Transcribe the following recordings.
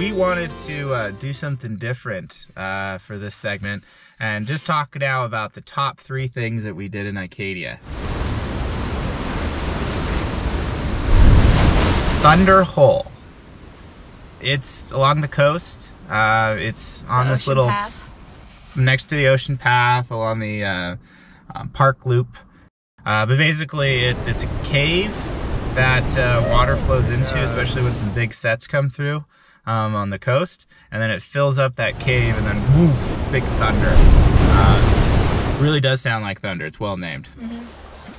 we wanted to uh, do something different uh, for this segment and just talk now about the top three things that we did in Acadia. Thunder Hole. It's along the coast. Uh, it's on The this little path. next to the ocean path along the uh, um, park loop. Uh, but basically, it, it's a cave that uh, water flows into, especially when some big sets come through um, on the coast. And then it fills up that cave, and then woo, big thunder. Uh, really does sound like thunder. It's well named.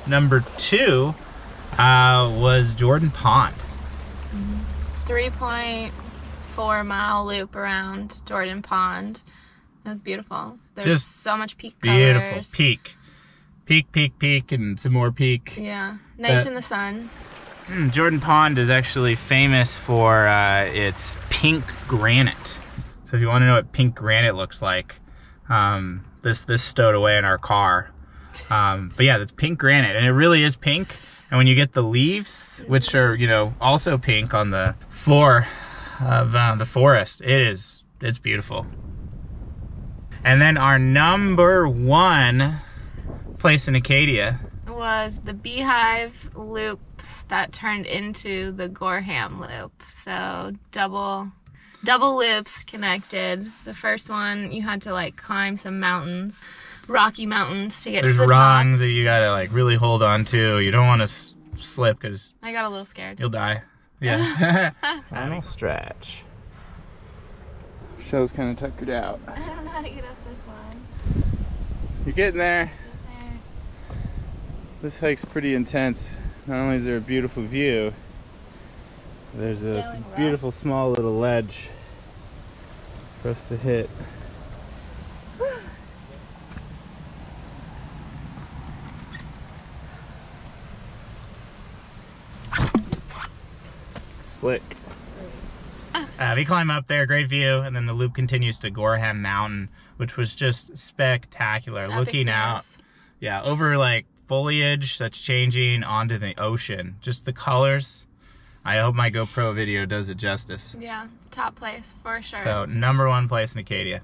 Number two uh, was Jordan Pond. 3.4 mile loop around Jordan Pond. It was beautiful. There's Just so much peak Beautiful. colors. Peak. Peak, peak, peak, and some more peak. Yeah, nice That- in the sun. Mm, Jordan Pond is actually famous for uh, its pink granite. So if you want to know what pink granite looks like, um, this this stowed away in our car. Um, but yeah, that's pink granite, and it really is pink. And when you get the leaves, which are you know also pink on the floor of uh, the forest, it is it's beautiful. And then our number one place in Acadia was the Beehive loops that turned into the Gorham loop. So double double loops connected. The first one you had to like climb some mountains, rocky mountains to get There's to the rungs that you gotta like really hold on to. You don't want to s- slip because. I got a little scared. you'll die. Yeah. Final stretch. Show's kind of tuckered out. I don't know how to get up this one. You're getting there. This hike's pretty intense. Not only is there a beautiful view, there's this beautiful small little ledge for us to hit. Slick. Uh, we climb up there, great view, and then the loop continues to Gorham Mountain, which was just spectacular. Epic Looking out, yeah, over like foliage that's changing onto the ocean. Just the colors. I hope my GoPro video does it justice. Yeah, top place for sure. So, number one place in Acadia.